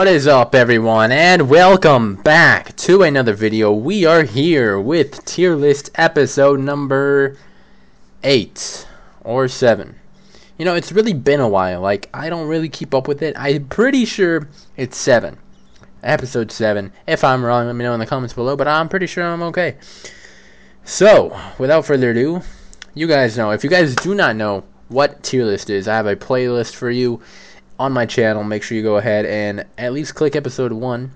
What is up everyone and welcome back to another video. We are here with tier list episode number 8 or 7. You know, it's really been a while. Like, I don't really keep up with it. I'm pretty sure it's 7. Episode 7. If I'm wrong, let me know in the comments below, but I'm pretty sure I'm okay. So, without further ado, you guys know. If you guys do not know what tier list is, I have a playlist for you on my channel. Make sure you go ahead and at least click episode 1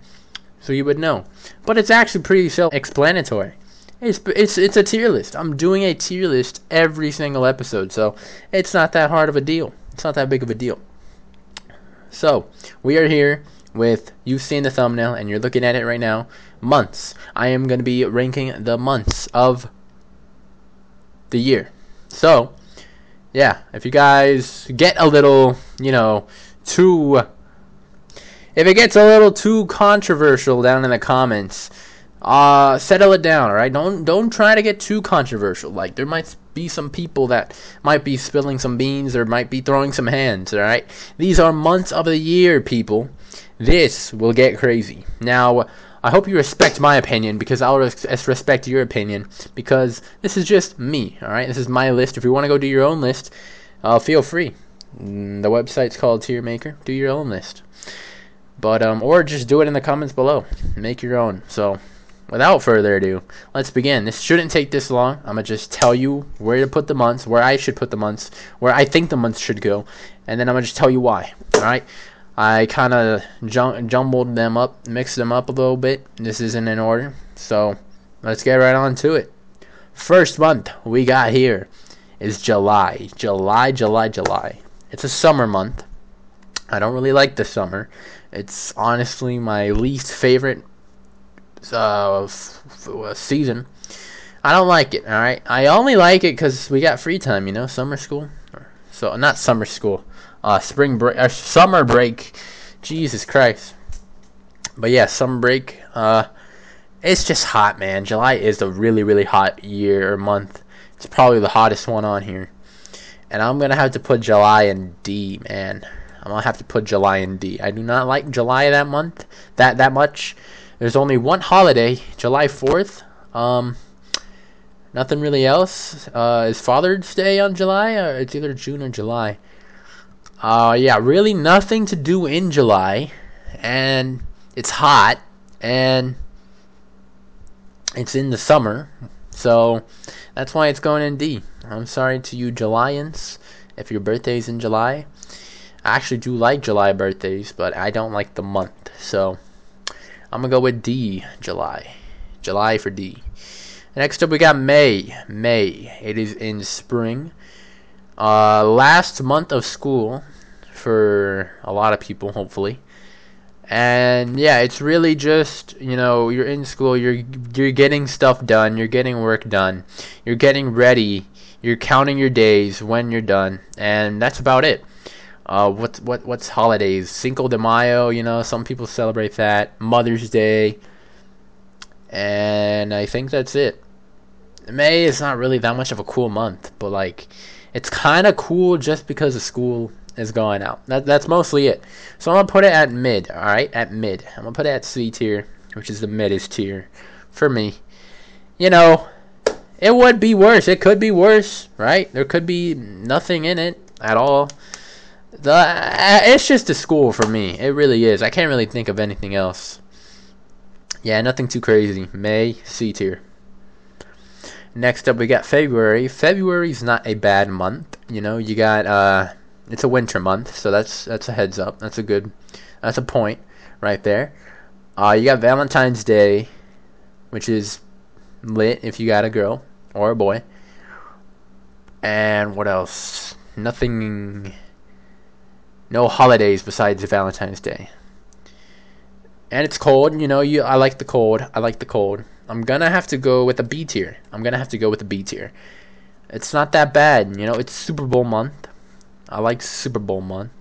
so you would know. But it's actually pretty self-explanatory. It's, it's, it's a tier list. I'm doing a tier list every single episode, so it's not that hard of a deal. It's not that big of a deal. So, we are here with, you've seen the thumbnail and you're looking at it right now, months. I am going to be ranking the months of the year. So, yeah, if you guys get a little, you know, too if it gets a little too controversial down in the comments, uh, settle it down, all right? Don't don't try to get too controversial. Like there might be some people that might be spilling some beans or might be throwing some hands, all right? These are months of the year, people. This will get crazy. Now, I hope you respect my opinion because I'll res- respect your opinion because this is just me, all right? This is my list. If you want to go do your own list, uh, feel free. Mm, the website's called Tier Maker. Do your own list. But um, or just do it in the comments below. Make your own. So, without further ado, let's begin. This shouldn't take this long. I'm gonna just tell you where to put the months, where I should put the months, where I think the months should go, and then I'm gonna just tell you why. All right. I kind of jumbled them up, mixed them up a little bit. This isn't in order, so let's get right on to it. First month we got here is July. July, July, July. It's a summer month. I don't really like the summer. It's honestly my least favorite uh, f- season. I don't like it. All right, I only like it because we got free time. You know, summer school. So not summer school. Uh, spring break, uh, summer break. Jesus Christ. But yeah, summer break. Uh, it's just hot, man. July is a really, really hot year or month. It's probably the hottest one on here. And I'm going to have to put July in D, man. I'm going to have to put July in D. I do not like July that month, that that much. There's only one holiday, July 4th. Um, nothing really else. Uh, is Father's Day on July? Or it's either June or July. Uh, yeah, really nothing to do in July. And it's hot. And it's in the summer. So that's why it's going in D. I'm sorry to you Julians if your birthday's in July. I actually do like July birthdays, but I don't like the month. So I'm going to go with D, July. July for D. Next up, we got May. May. It is in spring. Uh, last month of school for a lot of people, hopefully. And yeah, it's really just you know you're in school, you're you're getting stuff done, you're getting work done, you're getting ready, you're counting your days when you're done, and that's about it. Uh, what what what's holidays? Cinco de Mayo, you know, some people celebrate that. Mother's Day, and I think that's it. May is not really that much of a cool month, but like, it's kind of cool just because of school is going out. That, that's mostly it. So I'm going to put it at mid, alright? At mid. I'm going to put it at C tier, which is the middest tier for me. You know, it would be worse. It could be worse, right? There could be nothing in it at all. The, uh, it's just a school for me. It really is. I can't really think of anything else. Yeah, nothing too crazy. May, C tier. Next up, we got February. February's not a bad month. You know, you got uh, it's a winter month, so that's that's a heads up. That's a good, that's a point right there. Uh, you got Valentine's Day, which is lit if you got a girl or a boy. And what else? Nothing. No holidays besides Valentine's Day. And it's cold, you know. You, I like the cold. I like the cold. I'm gonna have to go with a B tier. I'm gonna have to go with a B tier. It's not that bad, you know. It's Super Bowl month. I like Super Bowl month.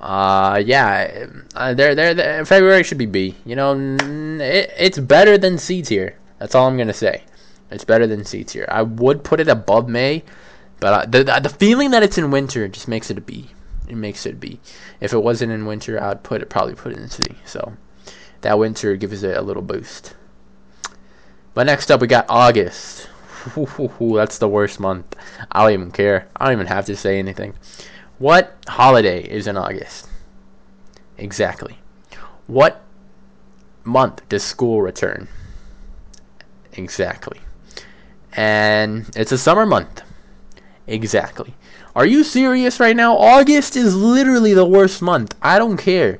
Uh, yeah, uh, there, there, February should be B. You know, it, it's better than C tier. That's all I'm gonna say. It's better than C tier. I would put it above May, but uh, the the feeling that it's in winter just makes it a B. it makes it B. If it wasn't in winter, I'd put it probably put it in C. So that winter gives it a little boost. But next up, we got August. That's the worst month. I don't even care. I don't even have to say anything. What holiday is in August? Exactly. What month does school return? Exactly. And it's a summer month. Exactly. Are you serious right now? August is literally the worst month. I don't care.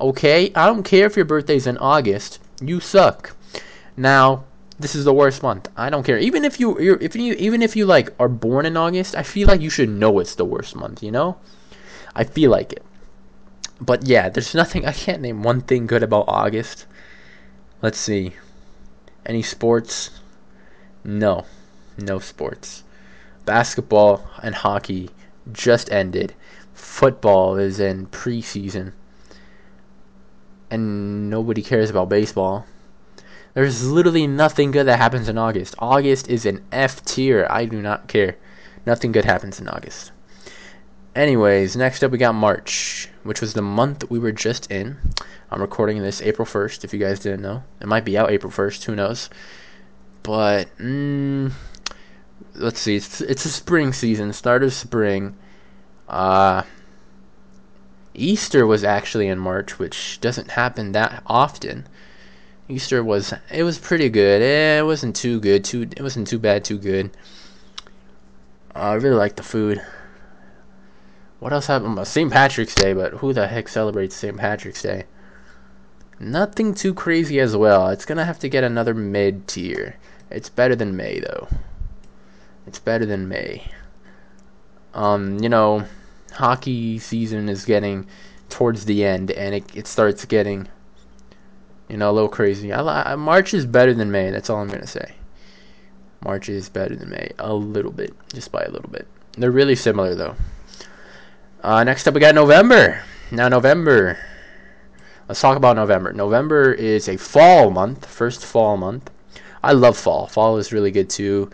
Okay? I don't care if your birthday's in August. You suck. Now, this is the worst month. I don't care. Even if you you're, if you even if you like are born in August, I feel like you should know it's the worst month, you know? I feel like it. But yeah, there's nothing I can't name one thing good about August. Let's see. Any sports? No. No sports. Basketball and hockey just ended. Football is in preseason. And nobody cares about baseball. There's literally nothing good that happens in August. August is an F tier. I do not care. Nothing good happens in August. Anyways, next up we got March, which was the month we were just in. I'm recording this April 1st, if you guys didn't know. It might be out April 1st, who knows. But, mm, let's see. It's, it's a spring season, start of spring. Uh, Easter was actually in March, which doesn't happen that often. Easter was it was pretty good. Eh, it wasn't too good. Too it wasn't too bad. Too good. Uh, I really like the food. What else happened? St. Patrick's Day, but who the heck celebrates St. Patrick's Day? Nothing too crazy as well. It's gonna have to get another mid tier. It's better than May though. It's better than May. Um, you know, hockey season is getting towards the end, and it it starts getting you know, a little crazy. I, I, March is better than May. That's all I'm gonna say. March is better than May a little bit, just by a little bit. They're really similar though. Uh, next up, we got November. Now, November. Let's talk about November. November is a fall month, first fall month. I love fall. Fall is really good too.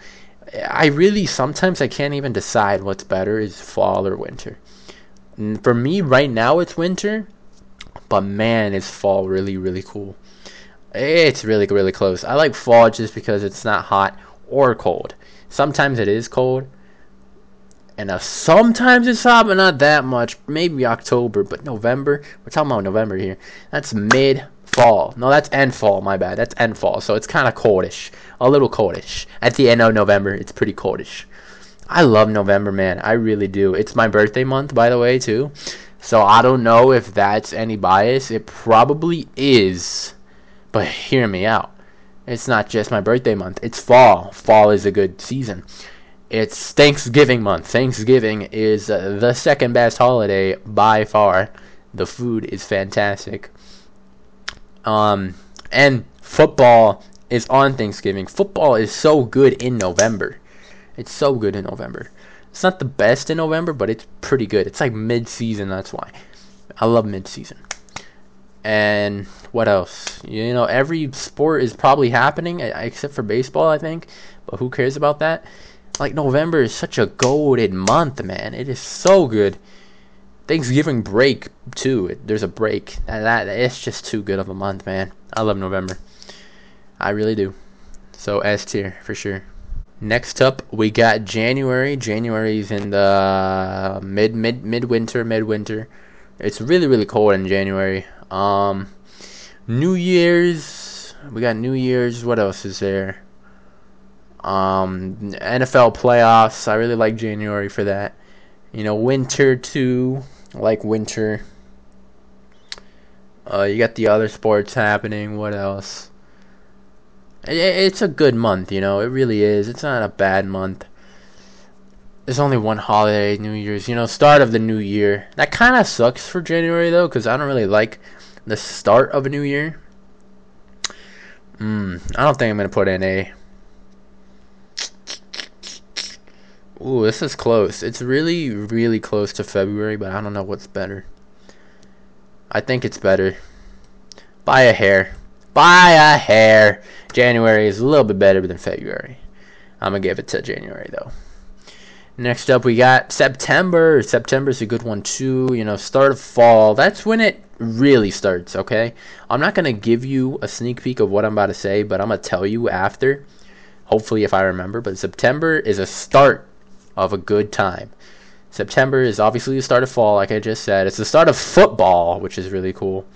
I really sometimes I can't even decide what's better is fall or winter. For me, right now it's winter, but man, is fall really really cool. It's really, really close. I like fall just because it's not hot or cold. Sometimes it is cold. And uh, sometimes it's hot, but not that much. Maybe October, but November. We're talking about November here. That's mid fall. No, that's end fall. My bad. That's end fall. So it's kind of coldish, a little coldish. At the end of November, it's pretty coldish. I love November, man. I really do. It's my birthday month, by the way, too. So I don't know if that's any bias. It probably is. But hear me out. It's not just my birthday month. It's fall. Fall is a good season. It's Thanksgiving month. Thanksgiving is uh, the second best holiday by far. The food is fantastic. Um, and football is on Thanksgiving. Football is so good in November. It's so good in November. It's not the best in November, but it's pretty good. It's like mid-season. That's why I love mid-season. And what else? You know, every sport is probably happening except for baseball, I think. But who cares about that? Like November is such a golden month, man. It is so good. Thanksgiving break too. There's a break. And that it's just too good of a month, man. I love November. I really do. So S tier for sure. Next up, we got January. January's in the uh, mid mid midwinter, midwinter. It's really really cold in January. Um, New Year's. We got New Year's. What else is there? Um, NFL playoffs. I really like January for that. You know, winter too. I like winter. Uh, you got the other sports happening. What else? It, it's a good month, you know. It really is. It's not a bad month. There's only one holiday, New Year's. You know, start of the new year. That kind of sucks for January though, because I don't really like the start of a new year. Hmm, I don't think I'm gonna put in a. Ooh, this is close. It's really, really close to February, but I don't know what's better. I think it's better. By a hair. By a hair. January is a little bit better than February. I'm gonna give it to January though. Next up, we got September. September's a good one too. You know, start of fall. That's when it really starts. Okay, I'm not gonna give you a sneak peek of what I'm about to say, but I'm gonna tell you after. Hopefully, if I remember. But September is a start of a good time. September is obviously the start of fall, like I just said. It's the start of football, which is really cool.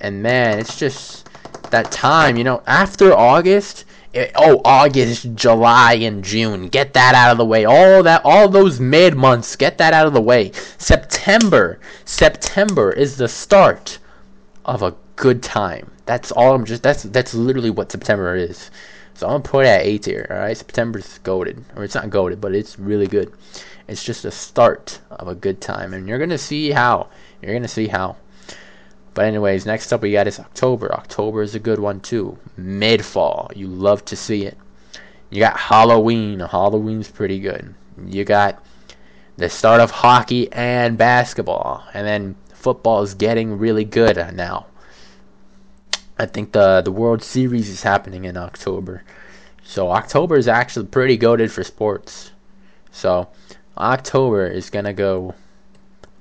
And man, it's just that time, you know, after August, Eh, oh, August, July, and June. Get that out of the way. All that, all those mid months, get that out of the way. September, September is the start of a good time. That's all I'm just. That's that's literally what September is. So I'm gonna put it at A tier. All right, September's goaded, or it's not goaded, but it's really good. It's just a start of a good time, and you're gonna see how. You're gonna see how. But anyways, next up we got is October. October is a good one too. Mid fall, you love to see it. You got Halloween. Halloween's pretty good. You got the start of hockey and basketball, and then football is getting really good now. I think the the World Series is happening in October, so October is actually pretty goaded for sports. So October is gonna go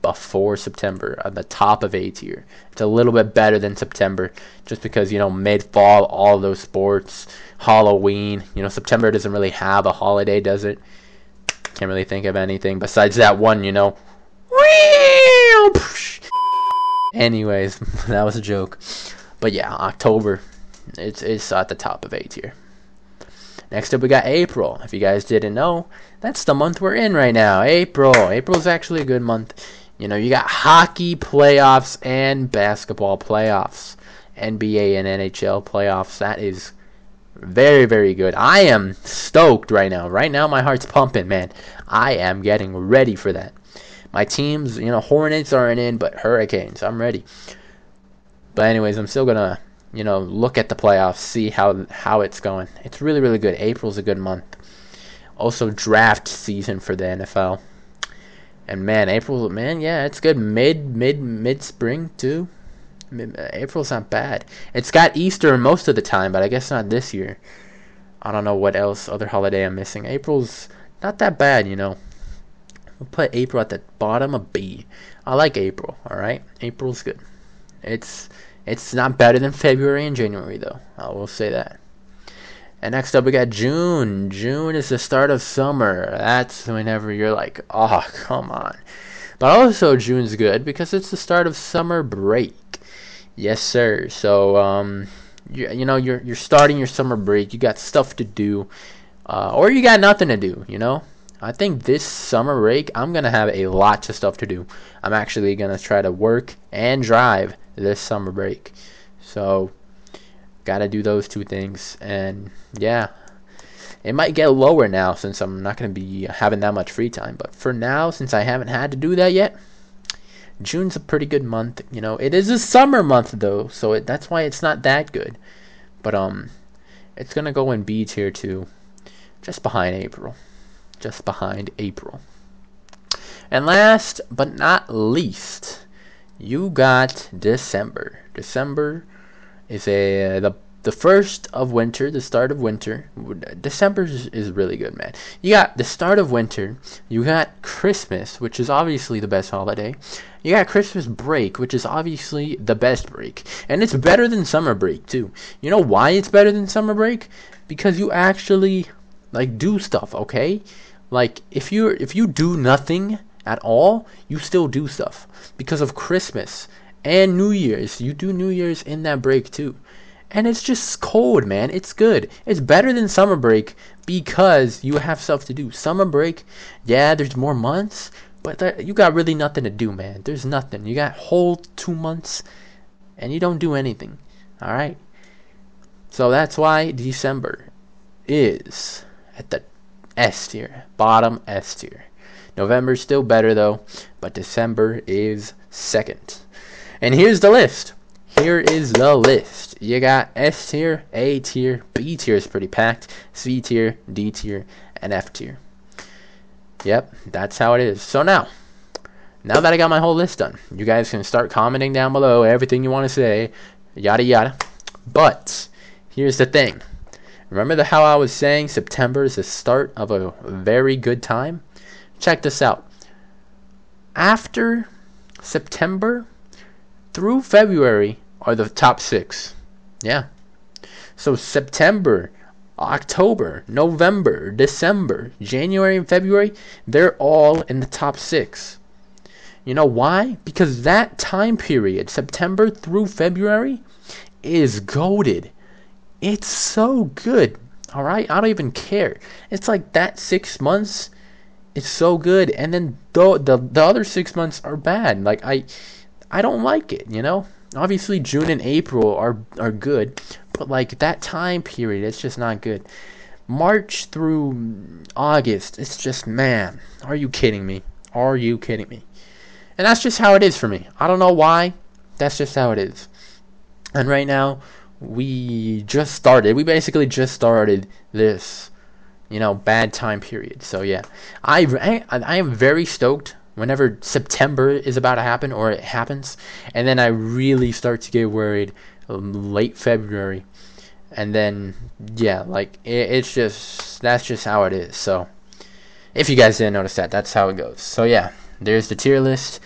before September on the top of A tier. It's a little bit better than September just because, you know, mid fall, all those sports, Halloween. You know, September doesn't really have a holiday, does it? Can't really think of anything besides that one, you know. Anyways, that was a joke. But yeah, October, it's, it's at the top of A tier. Next up, we got April. If you guys didn't know, that's the month we're in right now. April. April's actually a good month. You know, you got hockey playoffs and basketball playoffs, NBA and NHL playoffs. That is very, very good. I am stoked right now. Right now, my heart's pumping, man. I am getting ready for that. My teams, you know, Hornets aren't in, but Hurricanes, I'm ready. But anyways, I'm still gonna, you know, look at the playoffs, see how how it's going. It's really, really good. April's a good month. Also, draft season for the NFL. And man, April, man, yeah, it's good. Mid, mid, mid spring too. Mid, uh, April's not bad. It's got Easter most of the time, but I guess not this year. I don't know what else other holiday I'm missing. April's not that bad, you know. We'll put April at the bottom of B. I like April. All right, April's good. It's it's not better than February and January though. I will say that. And next up, we got June. June is the start of summer. That's whenever you're like, oh, come on. But also, June's good because it's the start of summer break. Yes, sir. So, um, you, you know, you're you're starting your summer break. You got stuff to do, uh, or you got nothing to do. You know, I think this summer break, I'm gonna have a lot of stuff to do. I'm actually gonna try to work and drive this summer break. So got to do those two things. And yeah, it might get lower now since I'm not going to be having that much free time. But for now, since I haven't had to do that yet, June's a pretty good month. You know, it is a summer month though, so it, that's why it's not that good. But um, it's gonna go in B tier too, just behind April, just behind April. And last but not least, you got December. December is a uh, the the first of winter, the start of winter. Uh, December is, is really good, man. You got the start of winter. You got Christmas, which is obviously the best holiday. You got Christmas break, which is obviously the best break, and it's better than summer break too. You know why it's better than summer break? Because you actually like do stuff, okay? Like if you if you do nothing at all, you still do stuff because of Christmas and New Year's. You do New Year's in that break too. And it's just cold, man. It's good. It's better than summer break because you have stuff to do. Summer break, yeah, there's more months, but you got really nothing to do, man. There's nothing. You got whole two months and you don't do anything. All right? So that's why December is at the S tier, bottom S tier. November's still better though, but December is second. And here's the list. Here is the list. You got S tier, A tier, B tier is pretty packed, C tier, D tier, and F tier. Yep, that's how it is. So now, now that I got my whole list done, you guys can start commenting down below everything you want to say, yada yada. But here's the thing. Remember the, how I was saying September is the start of a very good time? check this out. After September through February are the top six. Yeah. So September, October, November, December, January, and February, they're all in the top six. You know why? Because that time period, September through February, is goaded. It's so good. All right, I don't even care. It's like that six months is so good, and then the the, the other six months are bad. Like I, I don't like it. You know, obviously June and April are are good, but like that time period, it's just not good. March through August, it's just man. Are you kidding me? Are you kidding me? And that's just how it is for me. I don't know why. That's just how it is. And right now, we just started. We basically just started this, you know, bad time period. So yeah, I I, I am very stoked whenever September is about to happen or it happens, and then I really start to get worried um, late February, and then yeah, like it, it's just that's just how it is. So if you guys didn't notice that, that's how it goes. So yeah, there's the tier list.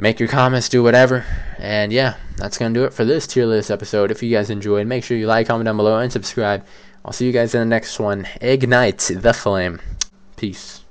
Make your comments, do whatever, and yeah, that's gonna do it for this tier list episode. If you guys enjoyed, make sure you like, comment down below, and subscribe. I'll see you guys in the next one. Ignite the flame. Peace.